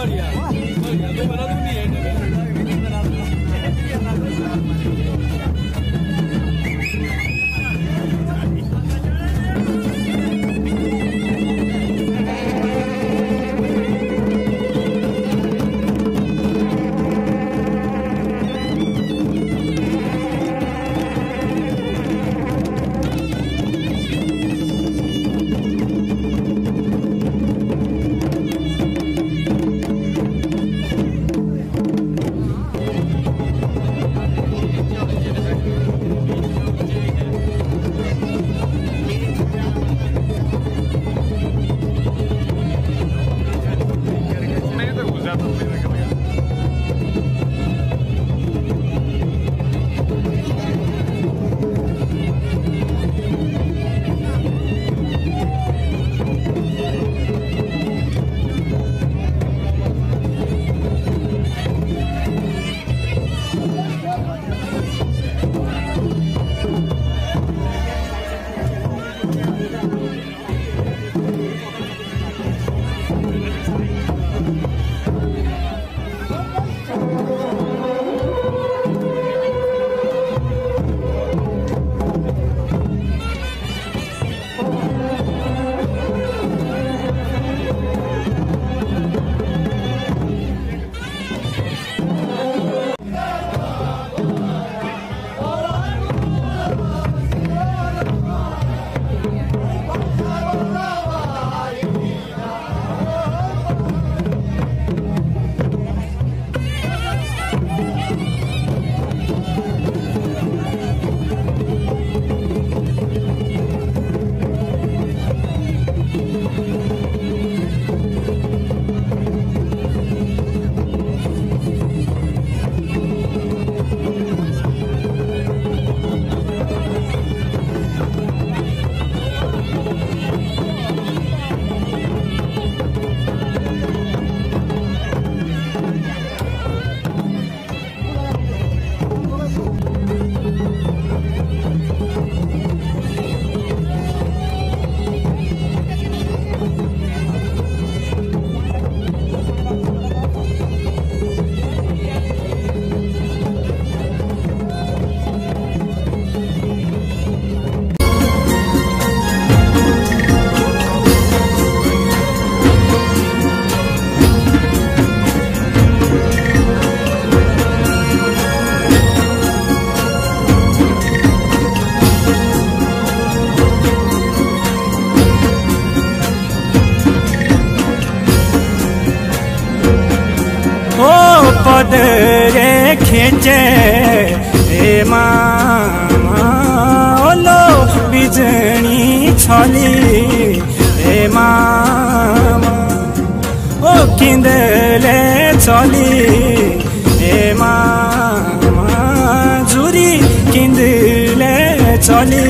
Maria, Maria, no me la duele. Oh, पदरे खेचे। हे मामा ओलो बिजणी छली। हे मामा ओ किन्दले चली हे मामा झुरी किन्दले चली